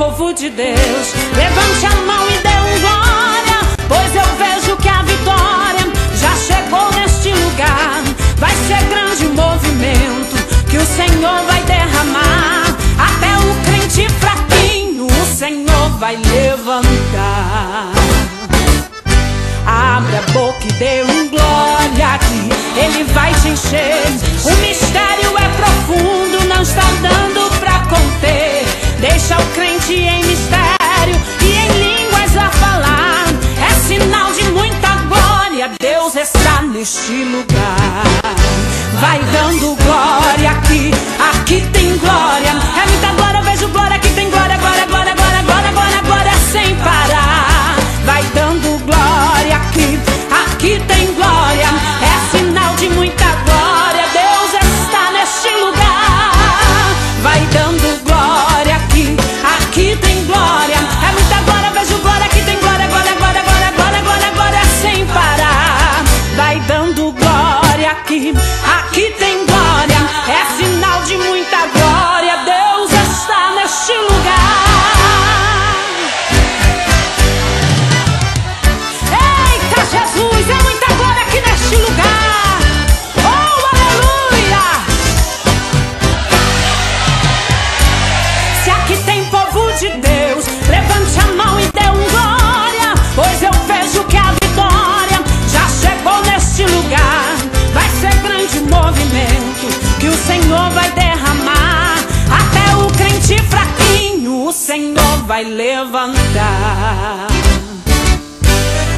povo de Deus, levante a mão e dê um glória, pois eu vejo que a vitória já chegou neste lugar. Vai ser grande o movimento que o Senhor vai derramar. Até o crente fraquinho, o Senhor vai levantar. Abre a boca e dê um glória que Ele vai te encher. Neste lugar. Vai dando glória aqui, aqui tem glória. É muita glória, Senhor vai levantar.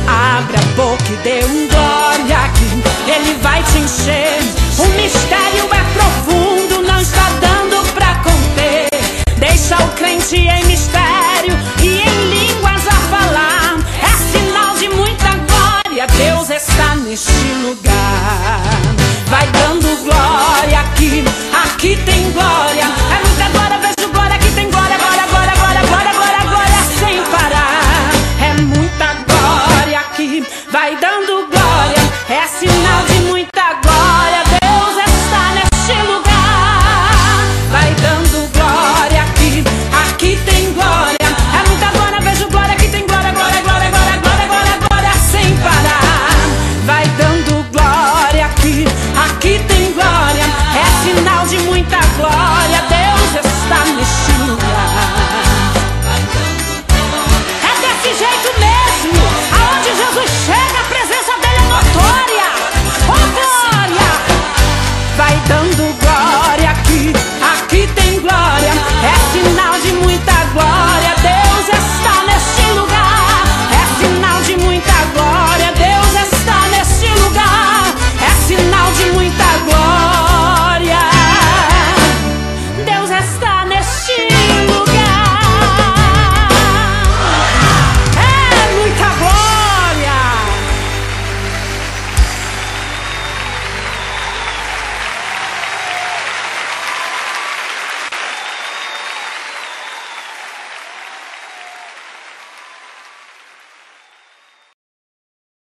Abra a boca e dê um glória aqui, Ele vai te encher. O mistério é profundo, não está dando pra conter. Deixa o crente em mistério e em línguas a falar. É sinal de muita glória, Deus está neste lugar. Vai dando glória aqui, aqui tem glória. É muita glória,